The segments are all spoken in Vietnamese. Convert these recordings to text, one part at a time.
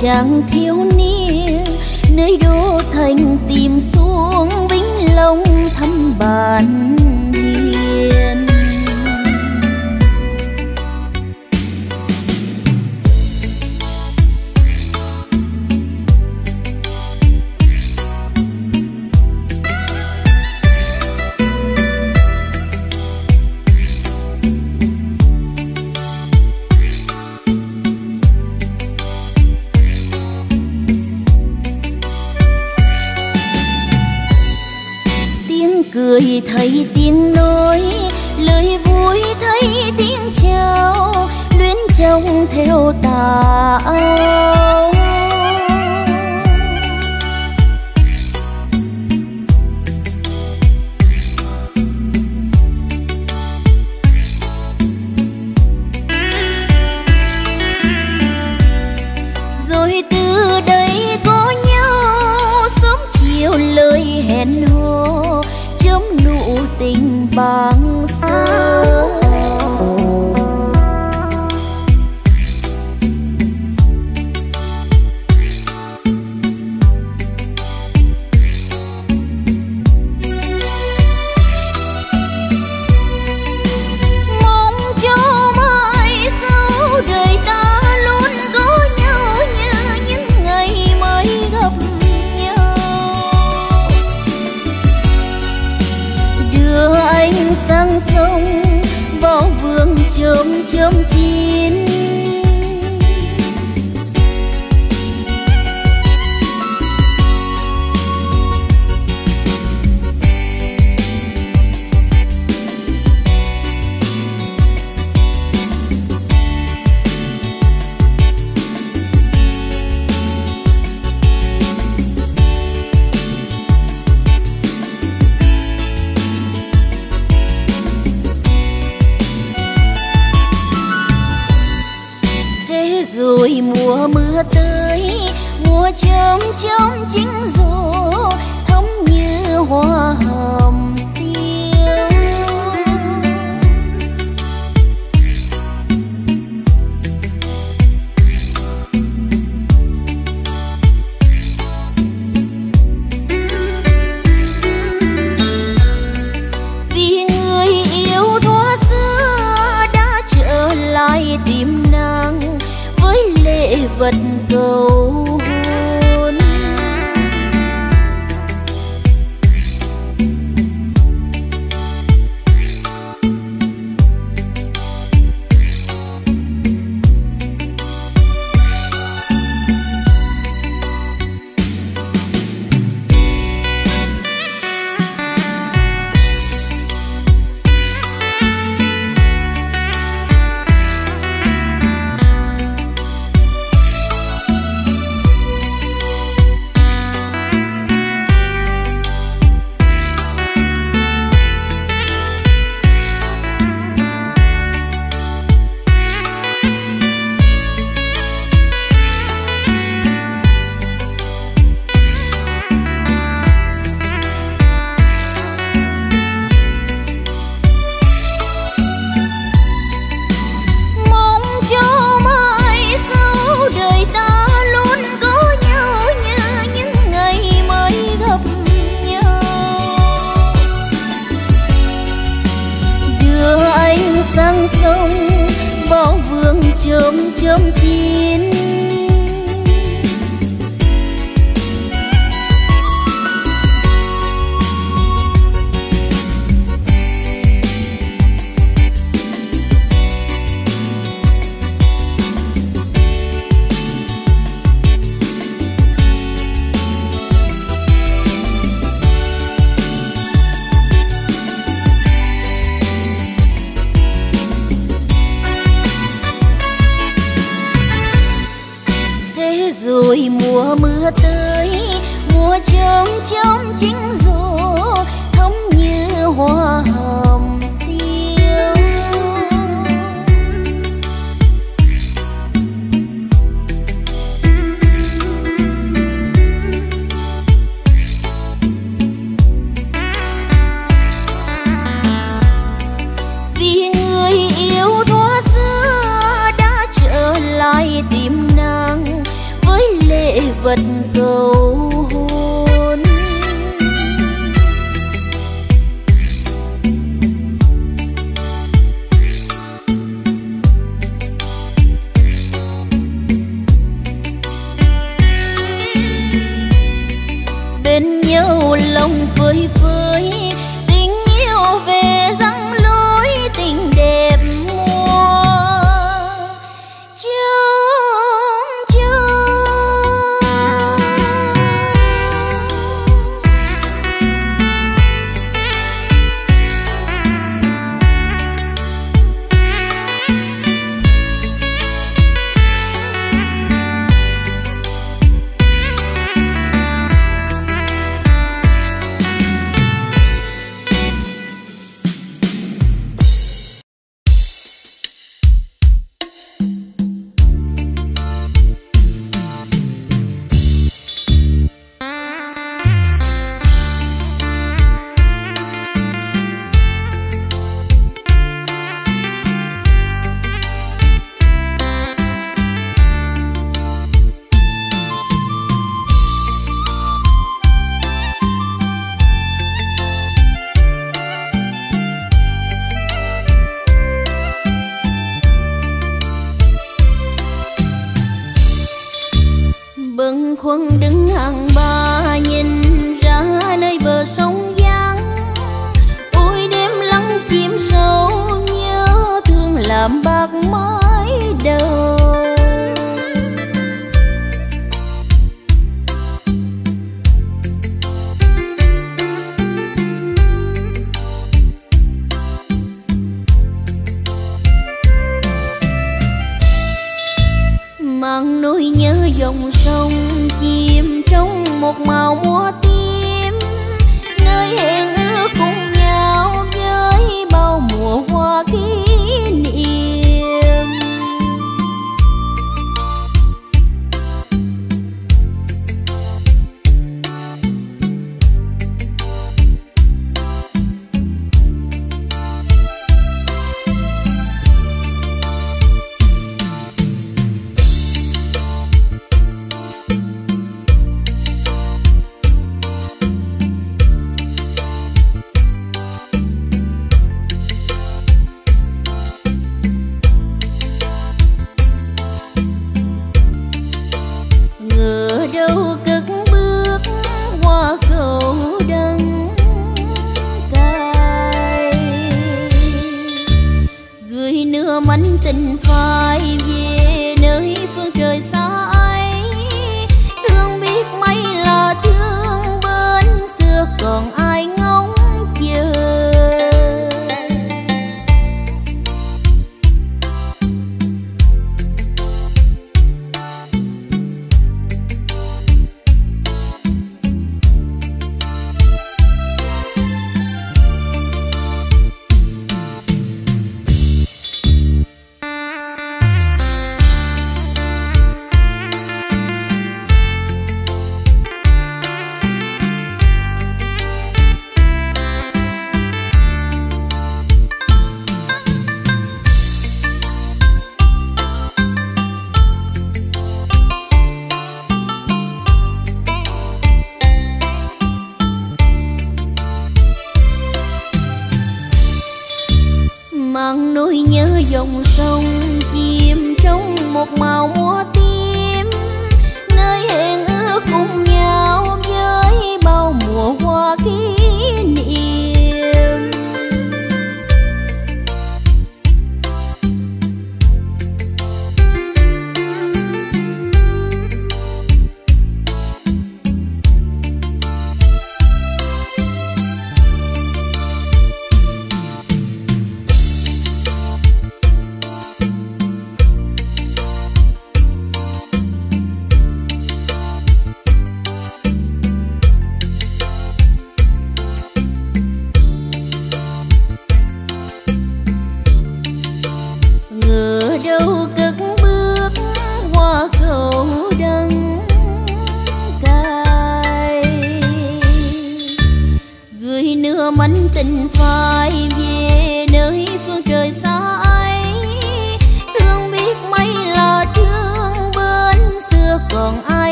chàng thiếu niên nơi đô thành tìm xuống vĩnh long thăm bản vật cầu. chớm rồi mùa mưa tới mùa trống trống chính dù thắm như hoa hồng.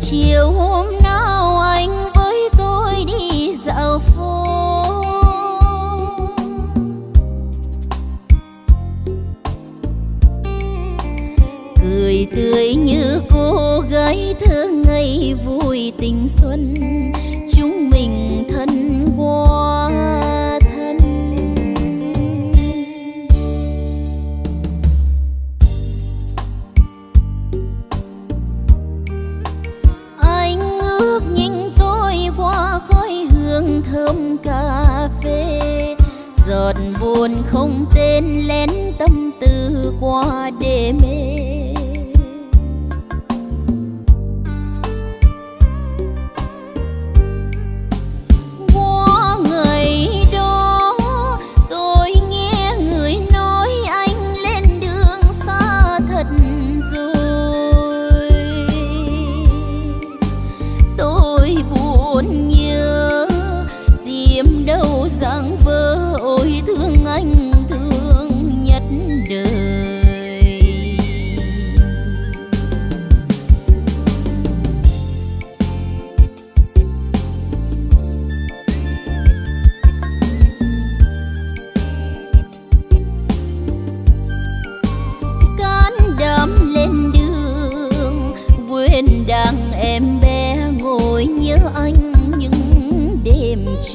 chiều thơm cà phê. Giọt buồn không tên lén tâm tư qua đêm mê.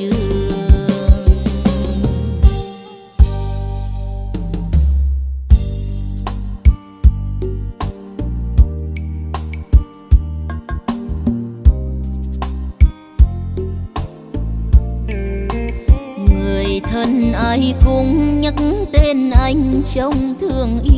Người thân ai cũng nhắc tên anh trong thương yêu.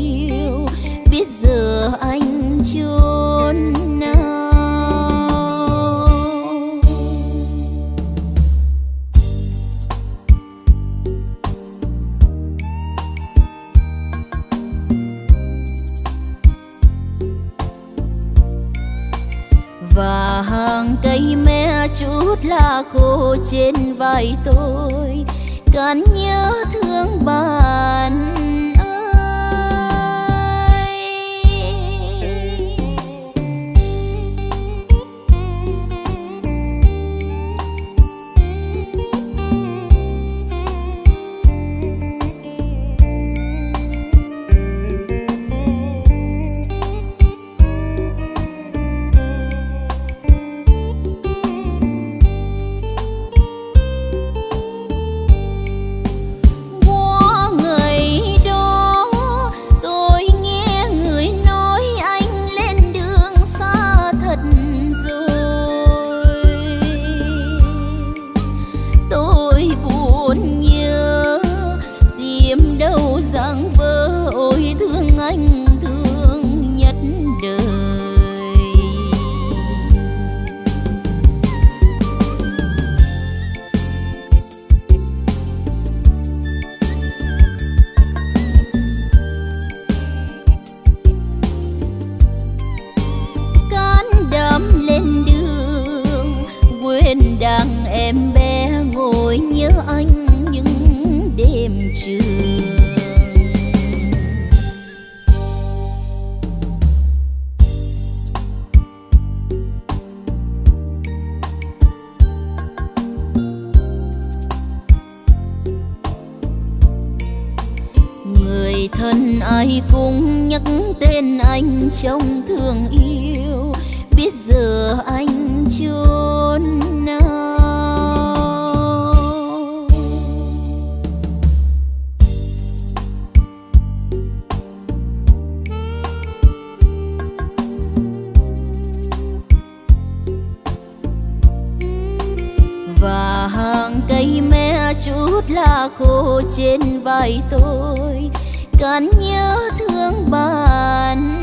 tay tôi càng nhớ thương bạn. Chút là khô trên vai tôi. Cắn nhớ thương bạn.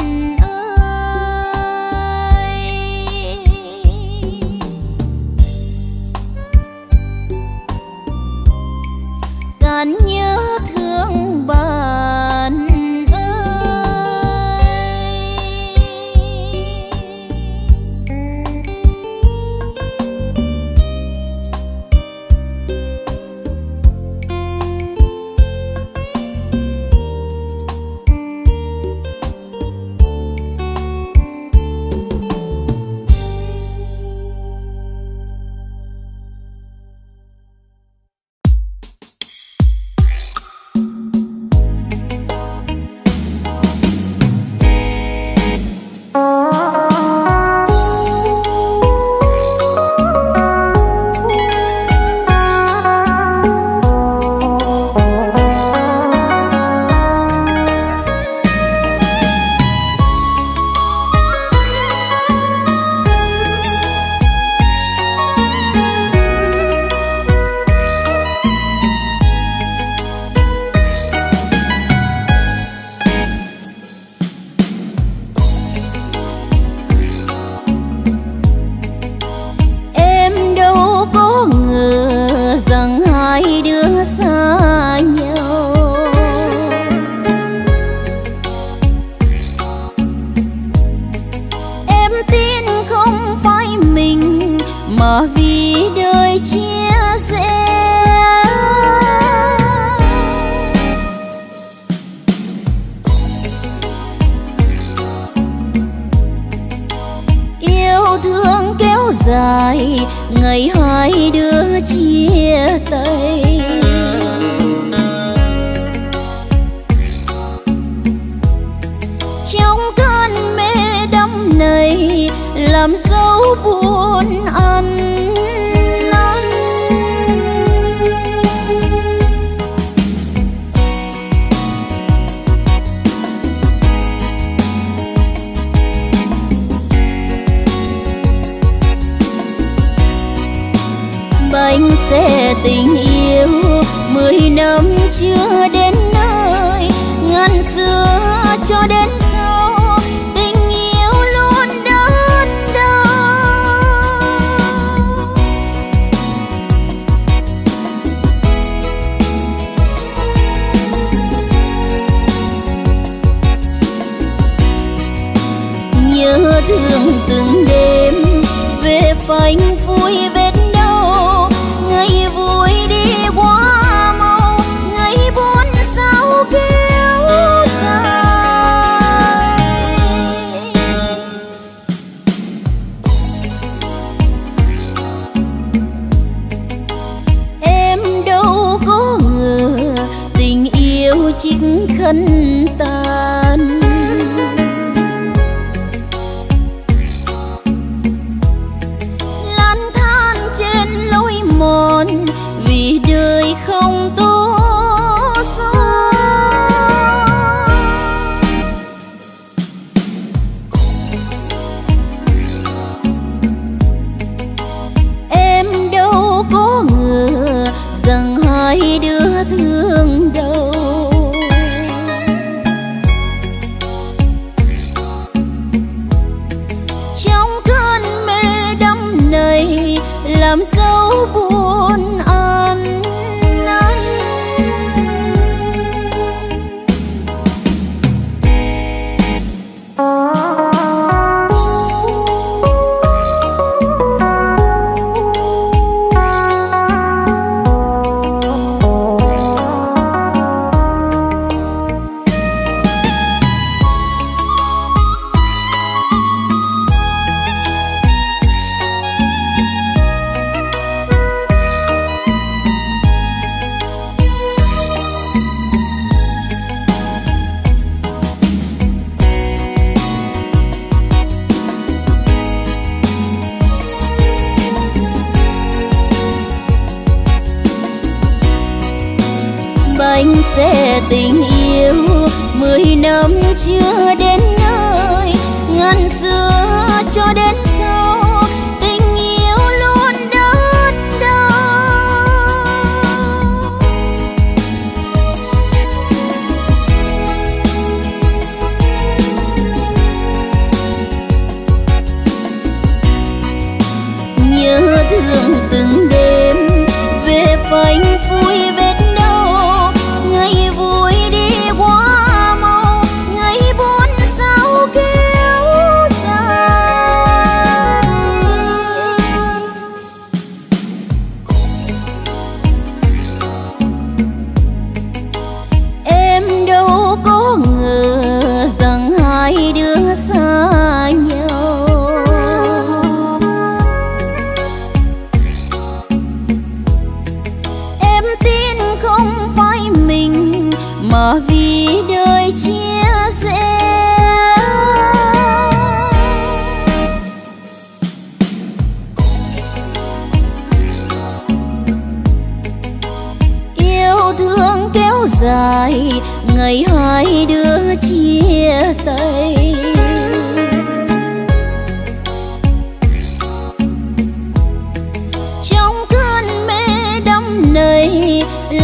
Mà vì đời chia rẽ. Yêu thương kéo dài ngày hai đứa chia tay. Cho đến non vì đời không tốt. you.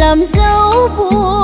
làm dấu buồn.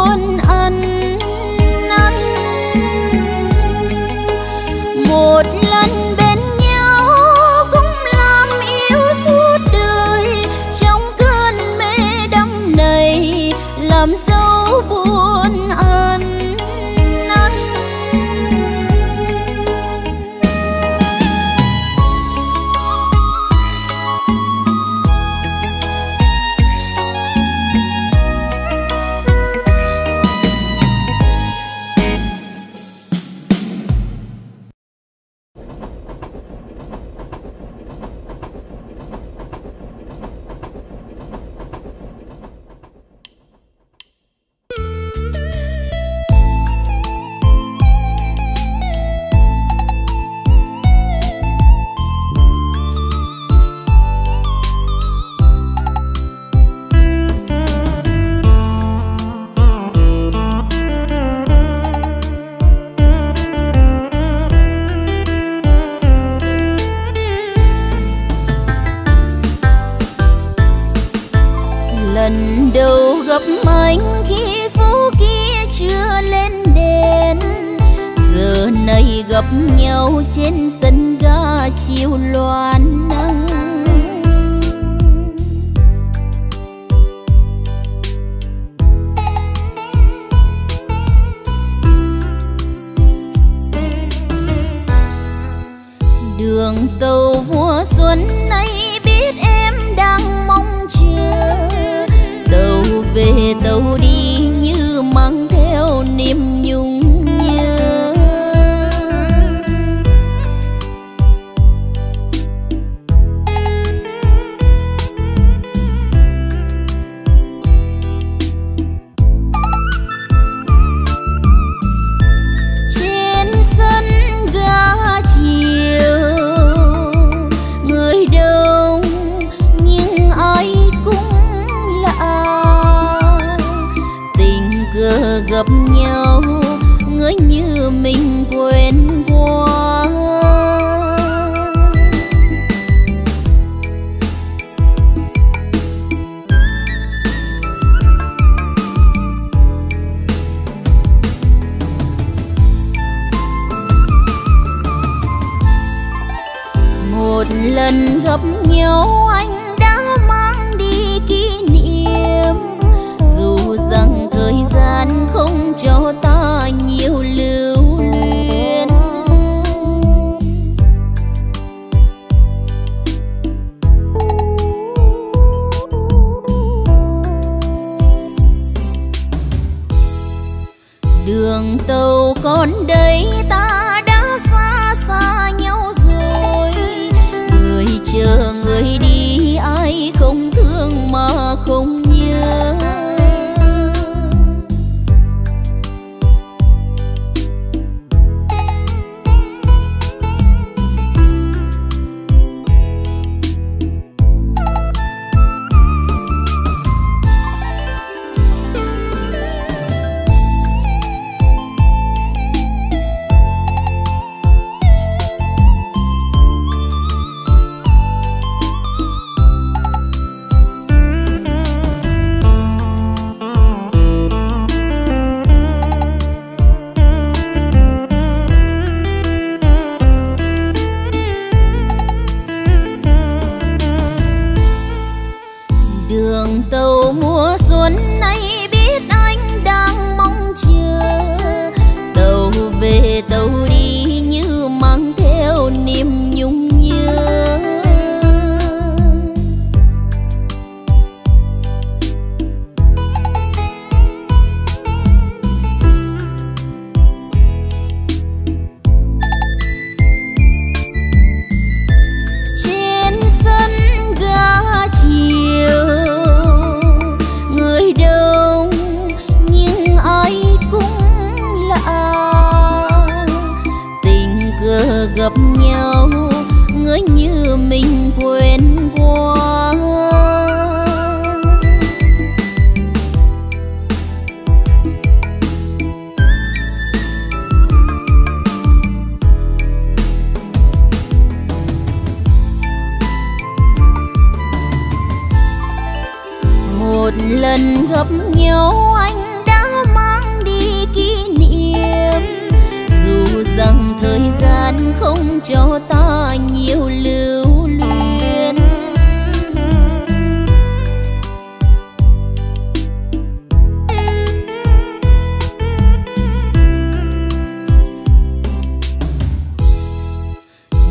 một lần gặp nhau, anh đã mang đi kỷ niệm. Dù rằng thời gian không cho ta nhiều lựa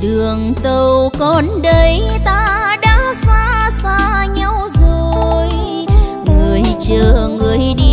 đường tàu con đây ta đã xa xa nhau rồi. Người chờ người đi